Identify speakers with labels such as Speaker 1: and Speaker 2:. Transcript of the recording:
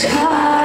Speaker 1: sky.